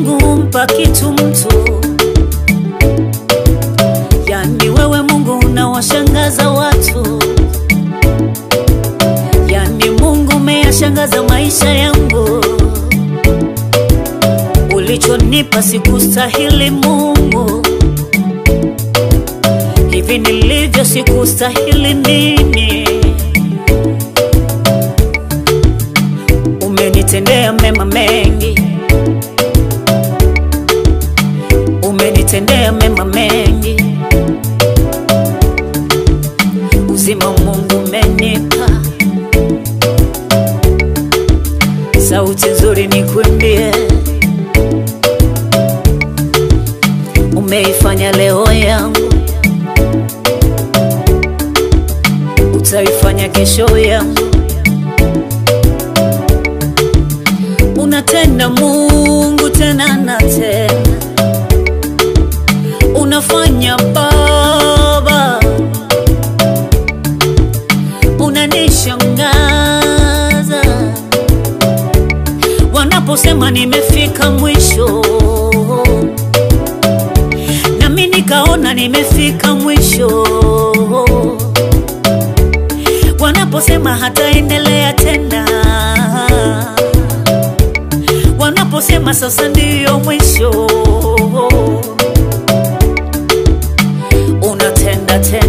Mungu humpa kitu mtu. Yani wewe Mungu unawashangaza watu. Yani Mungu umeyashangaza maisha yangu. Ulichonipa sikustahili Mungu. Hivi nilivyo sikustahili nini? Umenitendea mema mengi sauti nzuri nikuimbie. Umeifanya leo yangu. Utaifanya kesho yangu. Unatenda Mungu tena na nimefika mwisho. Wanaposema hataendelea tena. Wanaposema sasa ndiyo mwisho. Unatenda tena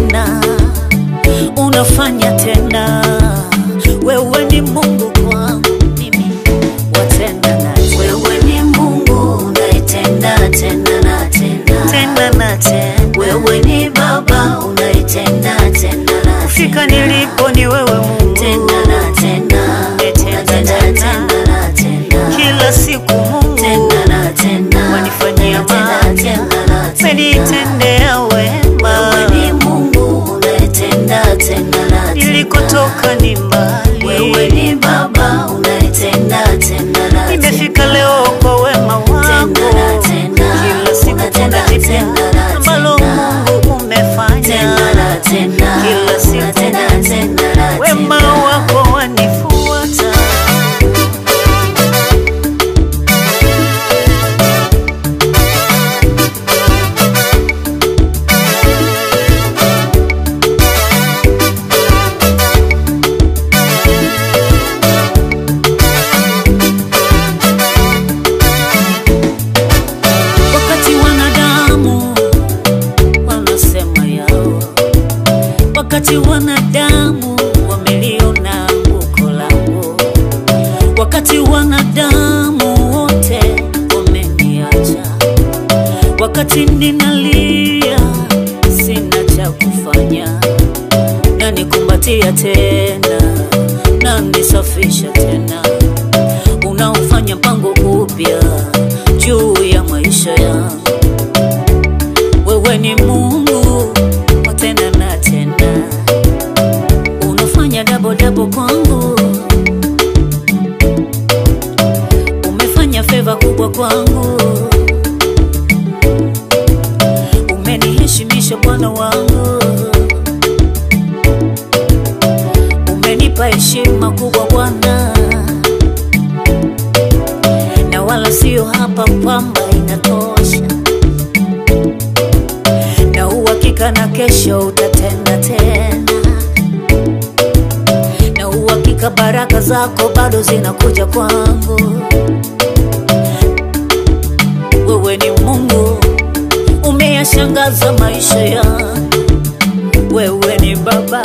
leo kwa wakati wanadamu wameliona anguko langu, wakati wanadamu wote wameniacha, wakati ninalia sina cha kufanya, na nikumbatia tena na nisafisha tena, unaofanya mpango upya juu ya maisha yangu. Wewe ni Mungu umeniheshimisha Bwana wangu, umenipa heshima kubwa Bwana. Na wala sio hapa kwamba inatosha, na uhakika na kesho utatenda tena, na uhakika baraka zako bado zinakuja kwangu. Wewe ni umeyashangaza maisha yangu. Wewe ni Baba,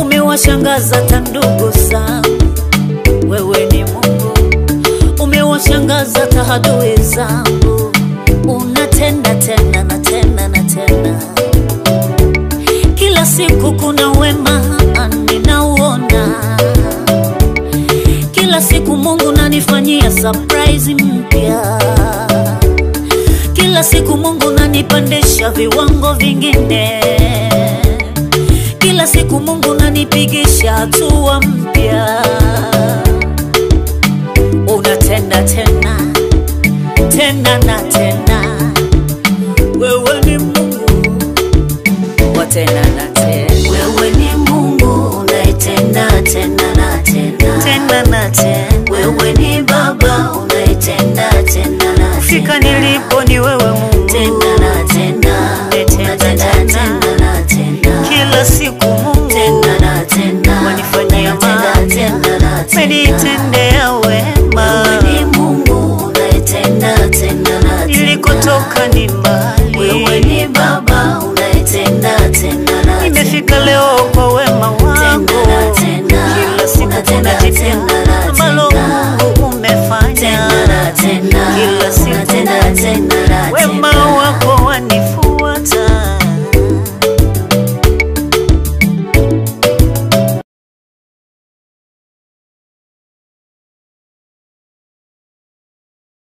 umewashangaza hata ndugu zangu. Wewe ni Mungu, umewashangaza hata zangu. Unatenda tena na tena na tena, kila siku kuna wema ninauona, kila siku Mungu nanifanyia surprise mpya, Siku Mungu nanipandisha viwango vingine, kila siku Mungu nanipigisha hatua mpya. Unatenda tena tena na tena